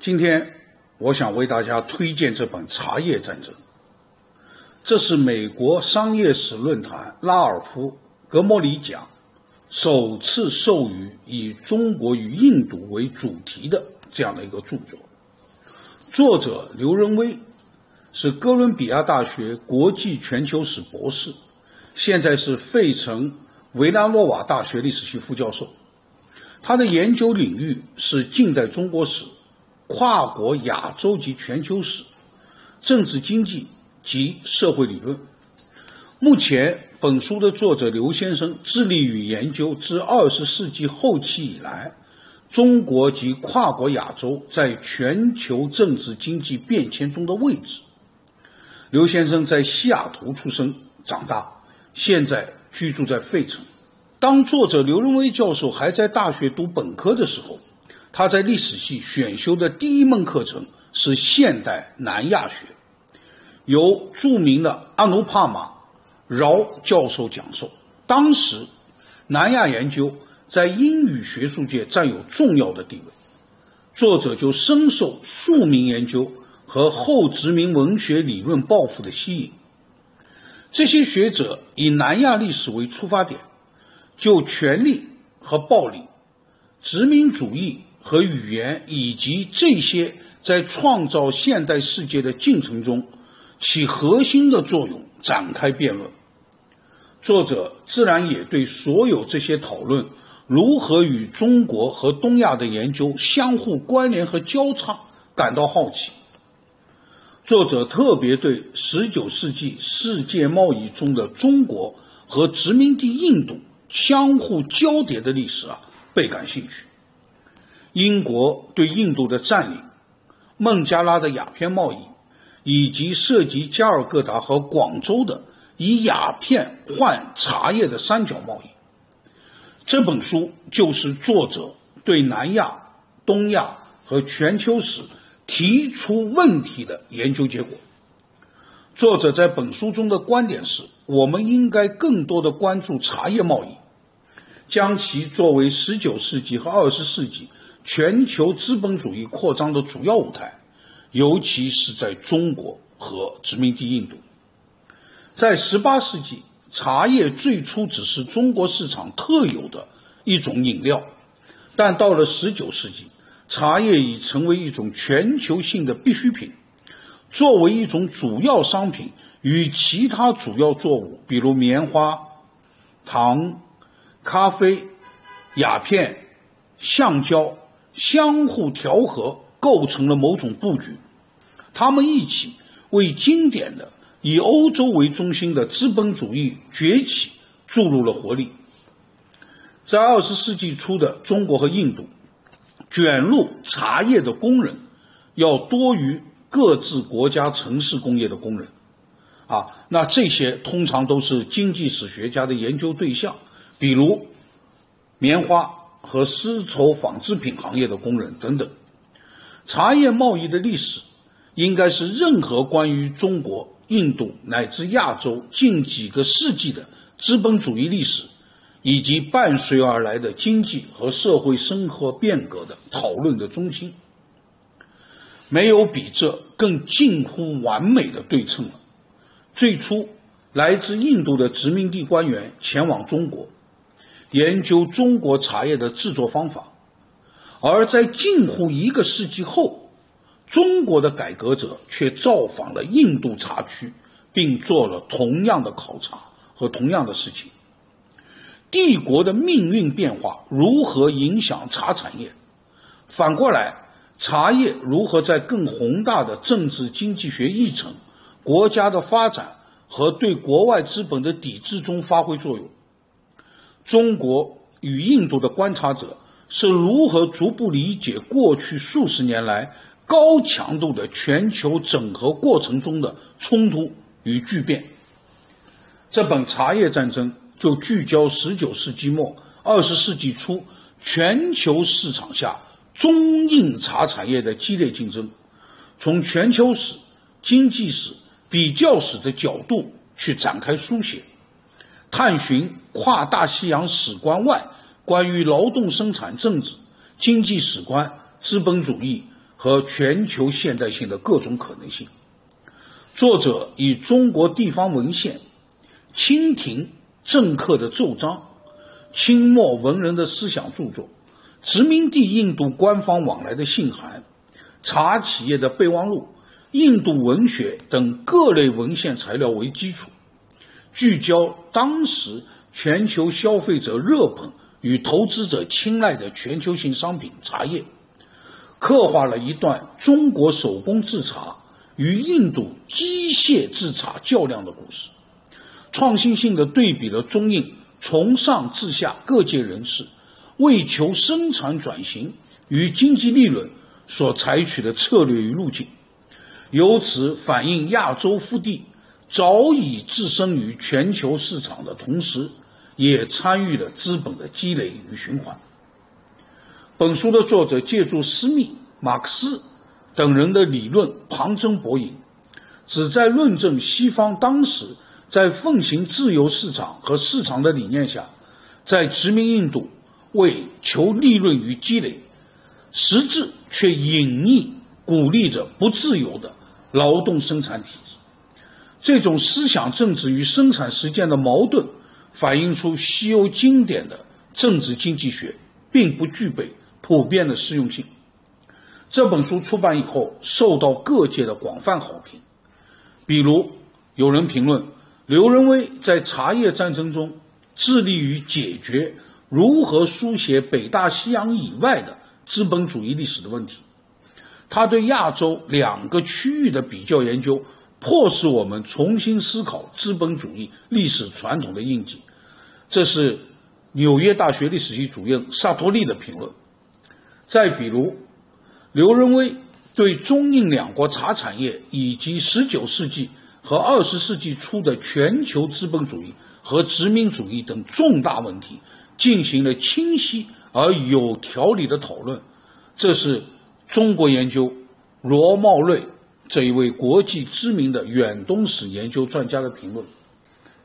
今天，我想为大家推荐这本《茶叶战争》，这是美国商业史论坛拉尔夫·格莫里奖首次授予以中国与印度为主题的这样的一个著作。作者刘仁威是哥伦比亚大学国际全球史博士，现在是费城维拉诺瓦大学历史系副教授。他的研究领域是近代中国史。跨国亚洲及全球史、政治经济及社会理论。目前，本书的作者刘先生致力于研究自二十世纪后期以来，中国及跨国亚洲在全球政治经济变迁中的位置。刘先生在西雅图出生长大，现在居住在费城。当作者刘仁威教授还在大学读本科的时候。他在历史系选修的第一门课程是现代南亚学，由著名的阿努帕马饶教授讲授。当时，南亚研究在英语学术界占有重要的地位，作者就深受庶民研究和后殖民文学理论抱负的吸引。这些学者以南亚历史为出发点，就权力和暴力、殖民主义。和语言以及这些在创造现代世界的进程中起核心的作用展开辩论。作者自然也对所有这些讨论如何与中国和东亚的研究相互关联和交叉感到好奇。作者特别对19世纪世界贸易中的中国和殖民地印度相互交叠的历史啊倍感兴趣。英国对印度的占领、孟加拉的鸦片贸易，以及涉及加尔各答和广州的以鸦片换茶叶的三角贸易，这本书就是作者对南亚、东亚和全球史提出问题的研究结果。作者在本书中的观点是：我们应该更多的关注茶叶贸易，将其作为19世纪和20世纪。全球资本主义扩张的主要舞台，尤其是在中国和殖民地印度。在18世纪，茶叶最初只是中国市场特有的一种饮料，但到了19世纪，茶叶已成为一种全球性的必需品。作为一种主要商品，与其他主要作物，比如棉花、糖、咖啡、鸦片、橡胶。相互调和，构成了某种布局。他们一起为经典的以欧洲为中心的资本主义崛起注入了活力。在二十世纪初的中国和印度，卷入茶叶的工人要多于各自国家城市工业的工人。啊，那这些通常都是经济史学家的研究对象，比如棉花。和丝绸纺织品行业的工人等等，茶叶贸易的历史，应该是任何关于中国、印度乃至亚洲近几个世纪的资本主义历史，以及伴随而来的经济和社会生活变革的讨论的中心。没有比这更近乎完美的对称了。最初，来自印度的殖民地官员前往中国。研究中国茶叶的制作方法，而在近乎一个世纪后，中国的改革者却造访了印度茶区，并做了同样的考察和同样的事情。帝国的命运变化如何影响茶产业？反过来，茶叶如何在更宏大的政治经济学议程、国家的发展和对国外资本的抵制中发挥作用？中国与印度的观察者是如何逐步理解过去数十年来高强度的全球整合过程中的冲突与巨变？这本《茶叶战争》就聚焦19世纪末、20世纪初全球市场下中印茶产业的激烈竞争，从全球史、经济史、比较史的角度去展开书写。探寻跨大西洋史观外关于劳动生产政治、经济史观、资本主义和全球现代性的各种可能性。作者以中国地方文献、清廷政客的奏章、清末文人的思想著作、殖民地印度官方往来的信函、茶企业的备忘录、印度文学等各类文献材料为基础，聚焦当时全球消费者热捧与投资者青睐的全球性商品茶叶，刻画了一段中国手工制茶。与印度机械制茶较量的故事，创新性的对比了中印从上至下各界人士为求生产转型与经济利润所采取的策略与路径，由此反映亚洲腹地早已置身于全球市场的同时，也参与了资本的积累与循环。本书的作者借助斯密、马克思。等人的理论旁征博引，旨在论证西方当时在奉行自由市场和市场的理念下，在殖民印度为求利润与积累，实质却隐匿鼓励着不自由的劳动生产体制。这种思想政治与生产实践的矛盾，反映出西欧经典的政治经济学并不具备普遍的适用性。这本书出版以后，受到各界的广泛好评。比如，有人评论刘仁威在茶叶战争中致力于解决如何书写北大西洋以外的资本主义历史的问题。他对亚洲两个区域的比较研究，迫使我们重新思考资本主义历史传统的印记。这是纽约大学历史系主任萨托利的评论。再比如。刘仁威对中印两国茶产业以及19世纪和20世纪初的全球资本主义和殖民主义等重大问题进行了清晰而有条理的讨论，这是中国研究罗茂瑞这一位国际知名的远东史研究专家的评论。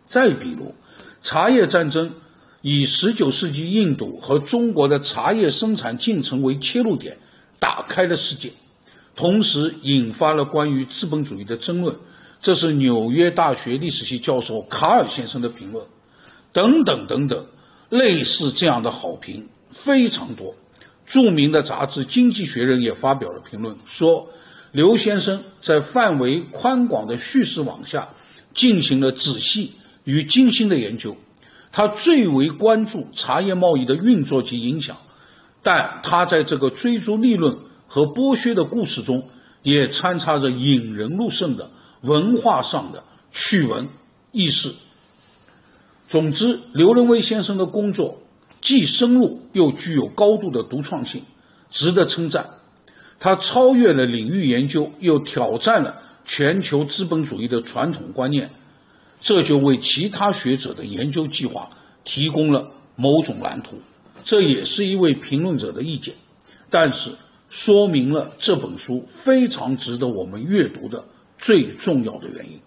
再比如，茶叶战争以19世纪印度和中国的茶叶生产进程为切入点。打开了世界，同时引发了关于资本主义的争论。这是纽约大学历史系教授卡尔先生的评论，等等等等，类似这样的好评非常多。著名的杂志《经济学人》也发表了评论，说刘先生在范围宽广的叙事网下进行了仔细与精心的研究。他最为关注茶叶贸易的运作及影响。但他在这个追逐利润和剥削的故事中，也掺插着引人入胜的文化上的趣闻轶事。总之，刘仁威先生的工作既深入又具有高度的独创性，值得称赞。他超越了领域研究，又挑战了全球资本主义的传统观念，这就为其他学者的研究计划提供了某种蓝图。这也是一位评论者的意见，但是说明了这本书非常值得我们阅读的最重要的原因。